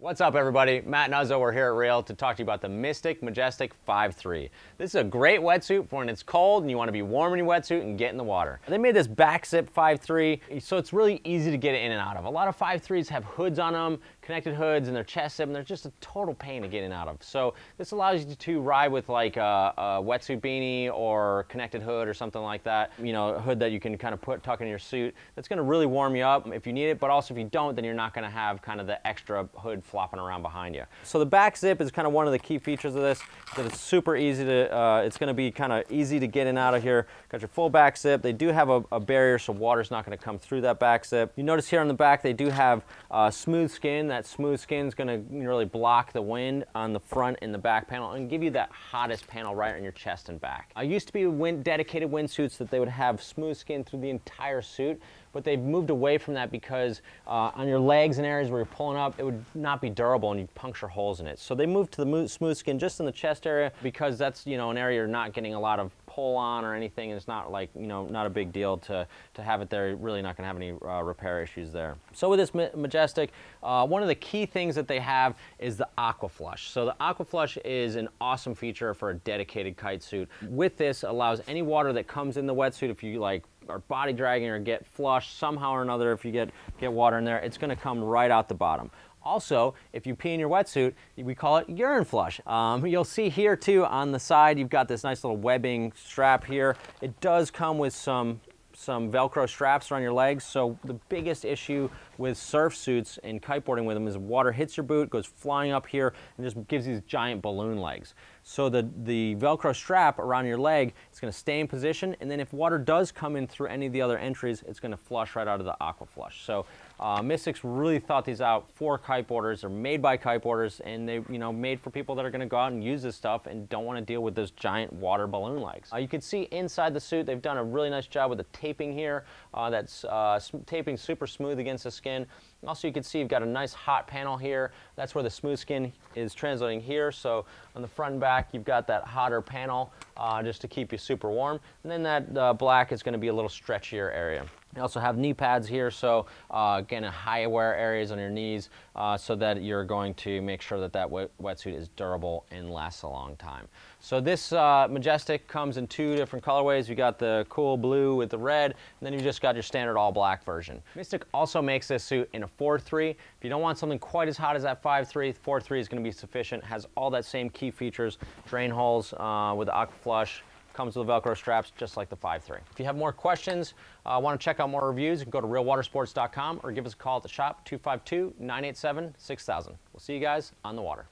What's up everybody? Matt Nuzzo, we're here at REAL to talk to you about the Mystic Majestic 5.3. This is a great wetsuit for when it's cold and you want to be warm in your wetsuit and get in the water. They made this back zip 5.3 so it's really easy to get in and out of. A lot of 5.3s have hoods on them, connected hoods and they're chest zip and they're just a total pain to get in and out of. So this allows you to ride with like a, a wetsuit beanie or connected hood or something like that. You know, a hood that you can kind of put tuck in your suit. That's going to really warm you up if you need it, but also if you don't, then you're not going to have kind of the extra hood flopping around behind you. So the back zip is kind of one of the key features of this, that it's super easy to, uh, it's gonna be kind of easy to get in out of here. Got your full back zip. They do have a, a barrier so water's not gonna come through that back zip. You notice here on the back they do have uh, smooth skin. That smooth skin is gonna really block the wind on the front and the back panel and give you that hottest panel right on your chest and back. I used to be wind, dedicated windsuits that they would have smooth skin through the entire suit but they've moved away from that because uh, on your legs and areas where you're pulling up, it would not be durable and you'd puncture holes in it. So they moved to the smooth skin just in the chest area because that's you know an area you're not getting a lot of pull on or anything. It's not like, you know, not a big deal to, to have it there. You're really not going to have any uh, repair issues there. So with this Majestic, uh, one of the key things that they have is the Aqua Flush. So the Aqua Flush is an awesome feature for a dedicated kite suit. With this allows any water that comes in the wetsuit, if you like are body dragging or get flushed somehow or another, if you get, get water in there, it's going to come right out the bottom. Also, if you pee in your wetsuit, we call it urine flush. Um, you'll see here too on the side, you've got this nice little webbing strap here. It does come with some some Velcro straps around your legs. So the biggest issue with surf suits and kiteboarding with them is water hits your boot, goes flying up here, and just gives these giant balloon legs. So the, the Velcro strap around your leg is going to stay in position, and then if water does come in through any of the other entries, it's going to flush right out of the aqua flush. So uh, Mystics really thought these out for kiteboarders. They're made by kiteboarders, and they you know made for people that are going to go out and use this stuff and don't want to deal with those giant water balloon legs. Uh, you can see inside the suit, they've done a really nice job with the taping here. Uh, that's uh, taping super smooth against the skin. Also, you can see you've got a nice hot panel here. That's where the smooth skin is translating here. So on the front and back, you've got that hotter panel uh, just to keep you super warm. And then that uh, black is going to be a little stretchier area. You also have knee pads here, so uh, again, high wear areas on your knees uh, so that you're going to make sure that that wet wetsuit is durable and lasts a long time. So this uh, Majestic comes in two different colorways. You got the cool blue with the red, and then you just got your standard all black version. Mystic also makes this suit in a 4.3. If you don't want something quite as hot as that 5.3, 4.3 is going to be sufficient. Has all that same key features, drain holes uh, with the aqua flush, comes with Velcro straps just like the 5.3. If you have more questions, uh, want to check out more reviews, you can go to realwatersports.com or give us a call at the shop 252-987-6000. We'll see you guys on the water.